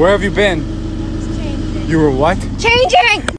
Where have you been? You were what? Changing!